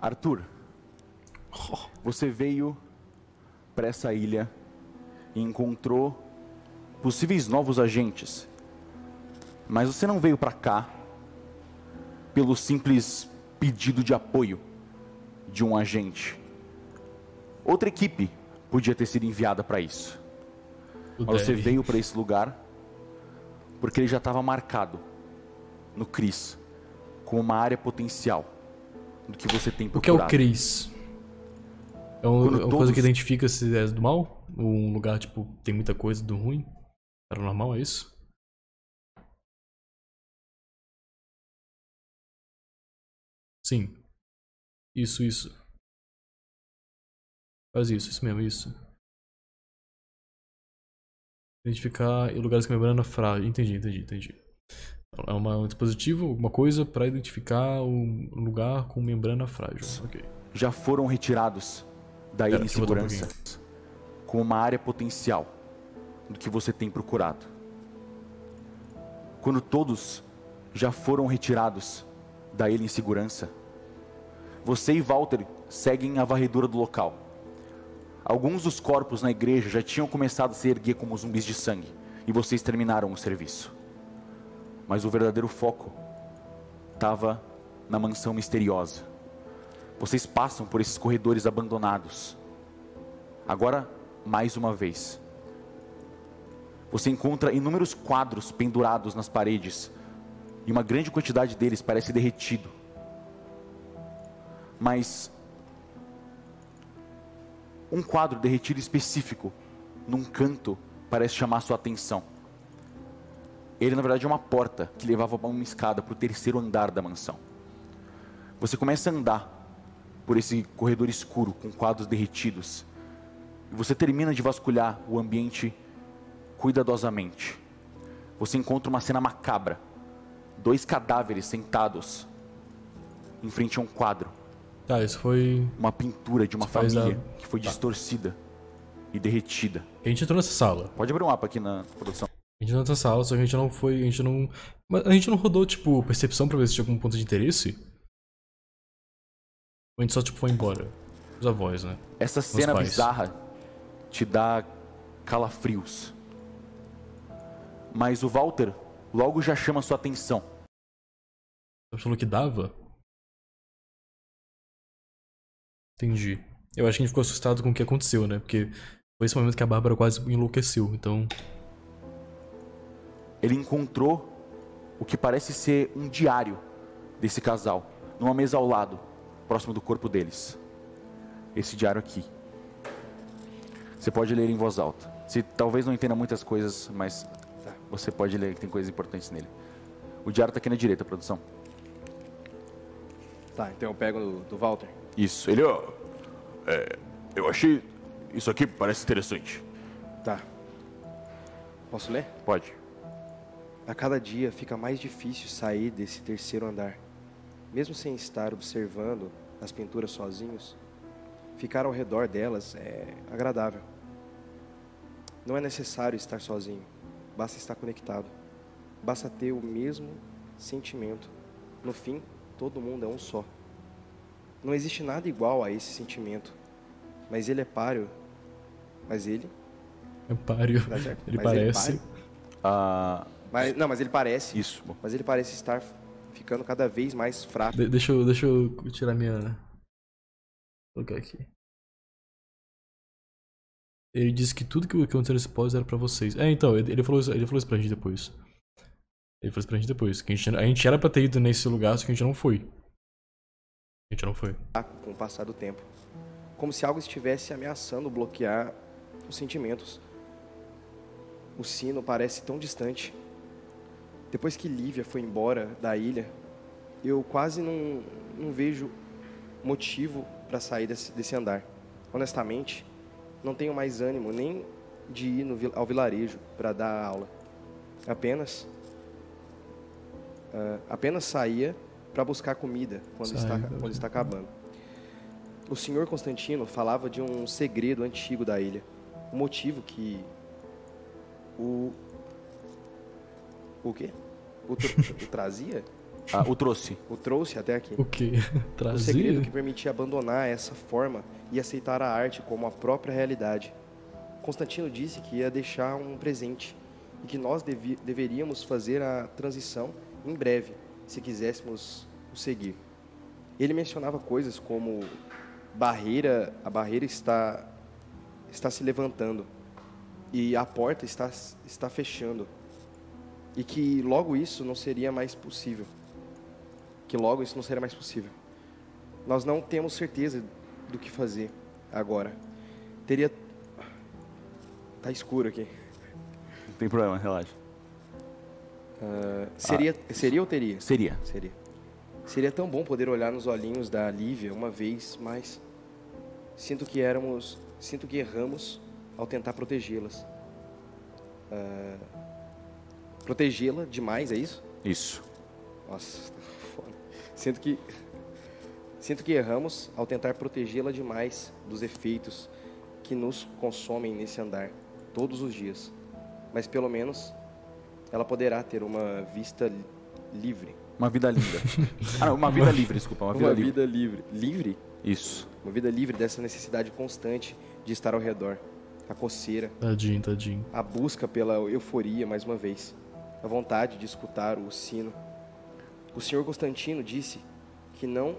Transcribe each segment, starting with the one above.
Arthur, você veio para essa ilha e encontrou possíveis novos agentes. Mas você não veio para cá pelo simples pedido de apoio de um agente. Outra equipe podia ter sido enviada para isso. Mas você veio para esse lugar porque ele já estava marcado no CRIS como uma área potencial do que você tem procurado. O que é o CRIS? É uma, é uma todos... coisa que identifica se é do mal? Ou um lugar, tipo, tem muita coisa do ruim? Paranormal, é isso? Sim. Isso, isso. Faz isso, isso mesmo, isso. Identificar lugares com membrana frágil. Entendi, entendi, entendi. É uma, um dispositivo, alguma coisa para identificar um lugar com membrana frágil. Ok. Já foram retirados da ilha em segurança um com uma área potencial do que você tem procurado. Quando todos já foram retirados da ilha em segurança, você e Walter seguem a varredura do local. Alguns dos corpos na igreja já tinham começado a se erguer como zumbis de sangue, e vocês terminaram o serviço. Mas o verdadeiro foco estava na mansão misteriosa. Vocês passam por esses corredores abandonados. Agora, mais uma vez, você encontra inúmeros quadros pendurados nas paredes, e uma grande quantidade deles parece derretido mas um quadro derretido específico num canto parece chamar sua atenção. Ele, na verdade, é uma porta que levava a uma escada para o terceiro andar da mansão. Você começa a andar por esse corredor escuro com quadros derretidos. E você termina de vasculhar o ambiente cuidadosamente. Você encontra uma cena macabra: dois cadáveres sentados em frente a um quadro. Tá, isso foi. Uma pintura de uma família que foi tá. distorcida e derretida. A gente entrou nessa sala. Pode abrir um mapa aqui na produção. A gente entrou nessa sala, só que a gente não foi. A gente não. Mas a gente não rodou, tipo, percepção pra ver se tinha algum ponto de interesse? Ou a gente só, tipo, foi embora? Os avós, né? Essa cena bizarra te dá calafrios. Mas o Walter logo já chama sua atenção. Você falou que dava? Entendi. Eu acho que a gente ficou assustado com o que aconteceu, né? Porque foi esse momento que a Bárbara quase enlouqueceu, então. Ele encontrou o que parece ser um diário desse casal, numa mesa ao lado, próximo do corpo deles. Esse diário aqui. Você pode ler em voz alta. Você talvez não entenda muitas coisas, mas você pode ler que tem coisas importantes nele. O diário está aqui na direita, produção. Tá, então eu pego do, do Walter. Isso. Ele, ó. É, eu achei. Isso aqui parece interessante. Tá. Posso ler? Pode. A cada dia fica mais difícil sair desse terceiro andar. Mesmo sem estar observando as pinturas sozinhos, ficar ao redor delas é agradável. Não é necessário estar sozinho, basta estar conectado. Basta ter o mesmo sentimento. No fim, todo mundo é um só. Não existe nada igual a esse sentimento. Mas ele é páreo. Mas ele. É páreo. Ele mas parece. Ele é ah, mas, não, mas ele parece. Isso. Mas ele parece estar ficando cada vez mais fraco. De deixa, eu, deixa eu tirar minha. Vou colocar aqui. Ele disse que tudo que aconteceu nesse pós era pra vocês. É, então, ele falou, isso, ele falou isso pra gente depois. Ele falou isso pra gente depois. Que a, gente, a gente era pra ter ido nesse lugar, só que a gente não foi. A gente não foi. Com o passar do tempo. Como se algo estivesse ameaçando bloquear os sentimentos. O sino parece tão distante. Depois que Lívia foi embora da ilha, eu quase não, não vejo motivo para sair desse, desse andar. Honestamente, não tenho mais ânimo nem de ir no, ao vilarejo para dar aula. Apenas, uh, apenas saía para buscar comida quando está, quando está acabando. O senhor Constantino falava de um segredo antigo da ilha. O motivo que o. O quê? O, o trazia? Ah, o trouxe. o trouxe até aqui. O quê? O segredo Trazia? que permitia abandonar essa forma e aceitar a arte como a própria realidade. Constantino disse que ia deixar um presente e que nós deveríamos fazer a transição em breve, se quiséssemos o seguir. Ele mencionava coisas como barreira, a barreira está está se levantando e a porta está está fechando e que logo isso não seria mais possível. Que logo isso não seria mais possível. Nós não temos certeza do que fazer agora. Teria. Tá escuro aqui. Não tem problema, relaxa. Seria, seria ou teria? Seria. Seria. Seria tão bom poder olhar nos olhinhos da Lívia uma vez, mas sinto que éramos, sinto que erramos ao tentar protegê-las. Ah, protegê-la demais, é isso? Isso. Nossa, tá foda. Sinto que sinto que erramos ao tentar protegê-la demais dos efeitos que nos consomem nesse andar todos os dias. Mas pelo menos ela poderá ter uma vista li- livre. Uma vida linda. ah, não, uma vida livre, desculpa. Uma vida Uma livre. vida livre. Livre? Isso. Uma vida livre dessa necessidade constante de estar ao redor. A coceira, Tadinho, tadinho. a busca pela euforia, mais uma vez. A vontade de escutar o sino. O senhor Constantino disse que não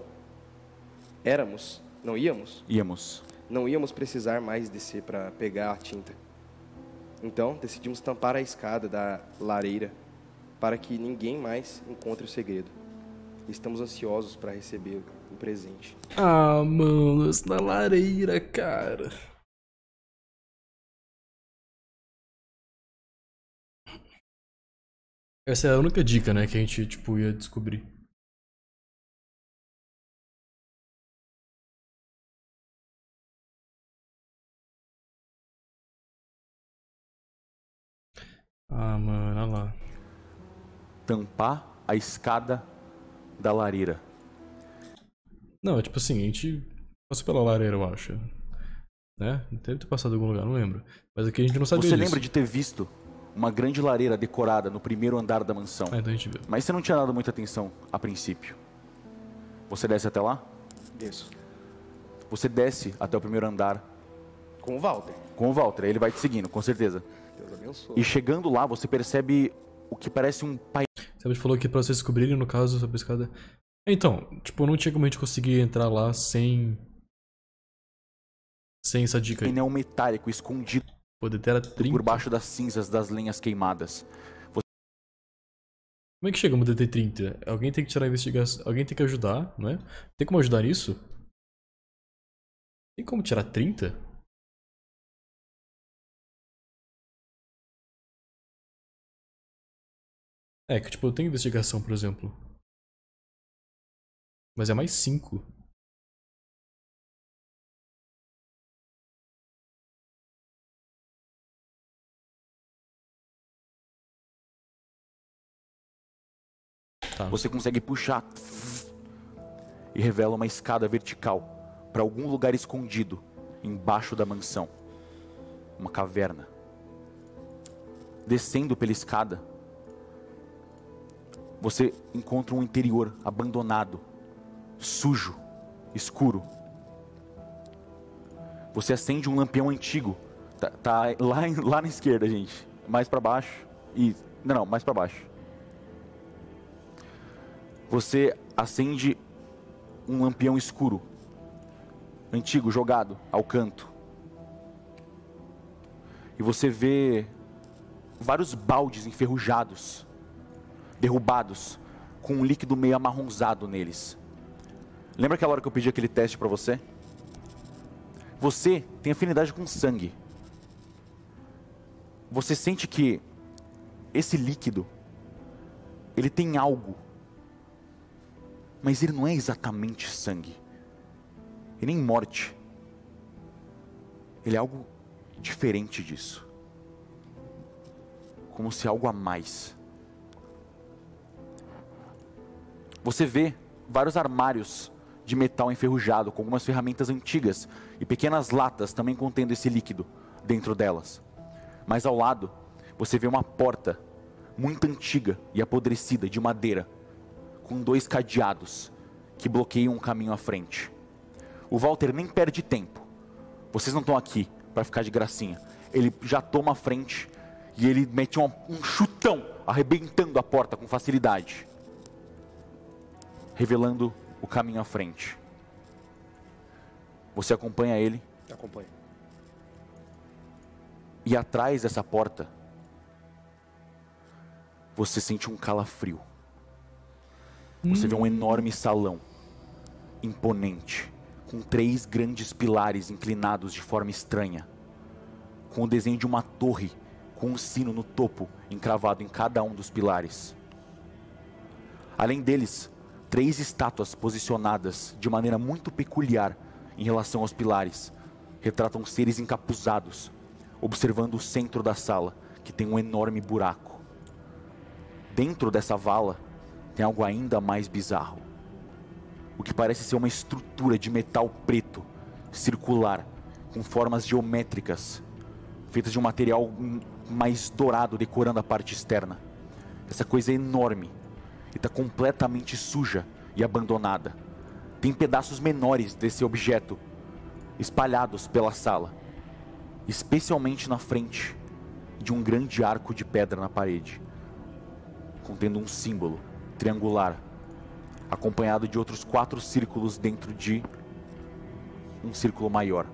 éramos, não íamos, Íamos. não íamos precisar mais descer para pegar a tinta. Então, decidimos tampar a escada da lareira para que ninguém mais encontre o segredo. Estamos ansiosos para receber o presente. Ah, mano, isso na lareira, cara. Essa é a única dica, né, que a gente, tipo, ia descobrir. Ah, mano, olha lá. Tampar a escada da lareira. Não, é tipo assim, a gente passou pela lareira, eu acho. Né? Deve ter passado em algum lugar, não lembro. Mas aqui a gente não sabia Você disso. lembra de ter visto uma grande lareira decorada no primeiro andar da mansão? Ah, então a gente viu. Mas você não tinha dado muita atenção a princípio. Você desce até lá? Isso. Você desce até o primeiro andar Com o Walter. com o Walter. Ele vai te seguindo, com certeza. Deus abençoe. E chegando lá, você percebe o que parece um painel Você falou que pra vocês descobrirem, no caso, essa pescada. Então, tipo, não tinha como a gente conseguir entrar lá sem. Sem essa dica aí. metálico escondido Poder ter era 30. por baixo das cinzas das lenhas queimadas. Como é que chega no DT30? Alguém tem que tirar a investigação. Alguém tem que ajudar, não é? Tem como ajudar nisso? Tem como tirar 30? É, que tipo, eu tenho investigação, por exemplo. Mas é mais 5. Tá. Você consegue puxar e revela uma escada vertical para algum lugar escondido embaixo da mansão. Uma caverna. Descendo pela escada, você encontra um interior abandonado, sujo, escuro. Você acende um lampião antigo. Tá, tá lá, lá na esquerda, gente. Mais para baixo. E não, não, mais para baixo. Você acende um lampião escuro, antigo, jogado ao canto. E você vê vários baldes enferrujados, derrubados, com um líquido meio amarronzado neles. Lembra aquela hora que eu pedi aquele teste para você? Você tem afinidade com sangue. Você sente que esse líquido ele tem algo mas ele não é exatamente sangue, e nem morte. Ele é algo diferente disso. Como se algo a mais. Você vê vários armários de metal enferrujado com algumas ferramentas antigas e pequenas latas também contendo esse líquido dentro delas. Mas ao lado, você vê uma porta muito antiga e apodrecida de madeira com dois cadeados que bloqueiam um caminho à frente. O Walter nem perde tempo. Vocês não estão aqui para ficar de gracinha. Ele já toma a frente e ele mete um, um chutão, arrebentando a porta com facilidade, revelando o caminho à frente. Você acompanha ele Acompanho. e atrás dessa porta você sente um calafrio. Você vê um enorme salão, imponente, com três grandes pilares inclinados de forma estranha, com o desenho de uma torre com um sino no topo encravado em cada um dos pilares. Além deles, três estátuas posicionadas de maneira muito peculiar em relação aos pilares retratam seres encapuzados, observando o centro da sala, que tem um enorme buraco. Dentro dessa vala tem algo ainda mais bizarro. O que parece ser uma estrutura de metal preto, circular, com formas geométricas, feitas de um material mais dourado decorando a parte externa. Essa coisa é enorme e está completamente suja e abandonada. Tem pedaços menores desse objeto espalhados pela sala, especialmente na frente de um grande arco de pedra na parede, contendo um símbolo triangular, acompanhado de outros quatro círculos dentro de um círculo maior.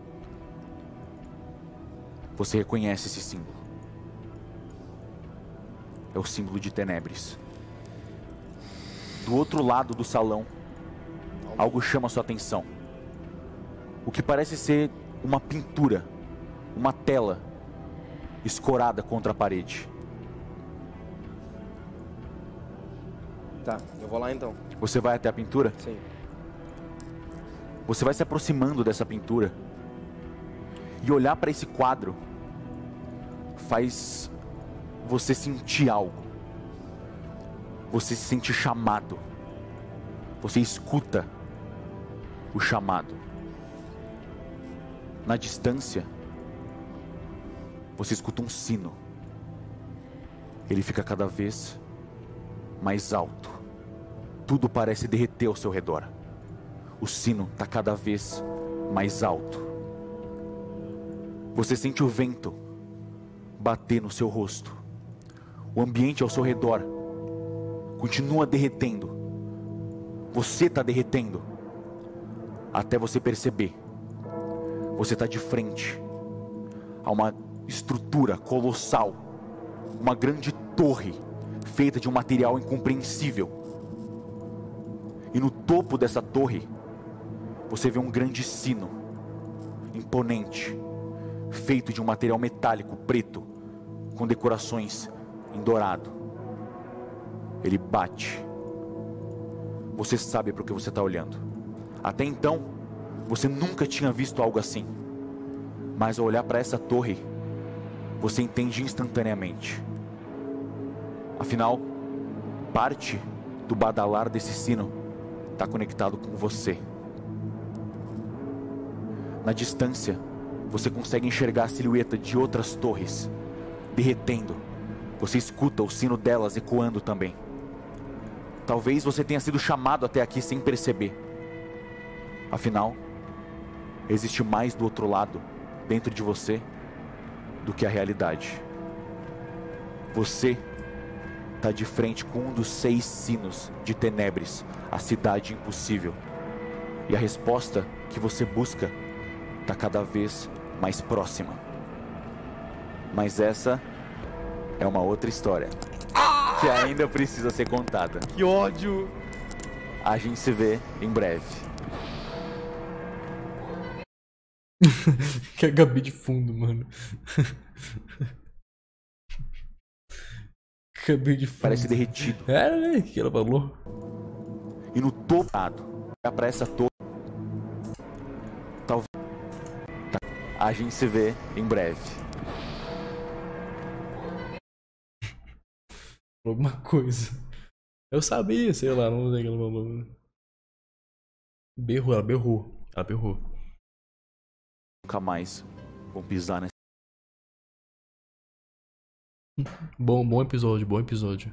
Você reconhece esse símbolo. É o símbolo de Tenebres. Do outro lado do salão, algo chama sua atenção. O que parece ser uma pintura, uma tela escorada contra a parede. Tá, eu vou lá então. Você vai até a pintura? Sim. Você vai se aproximando dessa pintura e olhar para esse quadro faz você sentir algo. Você se sente chamado. Você escuta o chamado. Na distância, você escuta um sino. Ele fica cada vez mais alto. Tudo parece derreter ao seu redor. O sino está cada vez mais alto. Você sente o vento bater no seu rosto. O ambiente ao seu redor continua derretendo. Você está derretendo. Até você perceber. Você está de frente a uma estrutura colossal. Uma grande torre feita de um material incompreensível. E no topo dessa torre, você vê um grande sino, imponente, feito de um material metálico preto, com decorações em dourado. Ele bate. Você sabe para o que você está olhando. Até então, você nunca tinha visto algo assim. Mas ao olhar para essa torre, você entende instantaneamente. Afinal, parte do badalar desse sino está conectado com você. Na distância, você consegue enxergar a silhueta de outras torres derretendo. Você escuta o sino delas ecoando também. Talvez você tenha sido chamado até aqui sem perceber. Afinal, existe mais do outro lado, dentro de você, do que a realidade. Você está de frente com um dos seis sinos de Tenebres, a cidade impossível. E a resposta que você busca está cada vez mais próxima. Mas essa é uma outra história que ainda precisa ser contada. Que ódio! A gente se vê em breve. que é a Gabi de fundo, mano. Gabi de fundo. Parece derretido. É, né? Que ela falou? E no topo, olhar pra essa torre. Talvez. Tá. A gente se vê em breve. Alguma coisa. Eu sabia, sei lá, não sei o que ela falou. Berrou, ela berrou. Ela berrou. Nunca mais vão pisar nessa. Bom, bom episódio, bom episódio.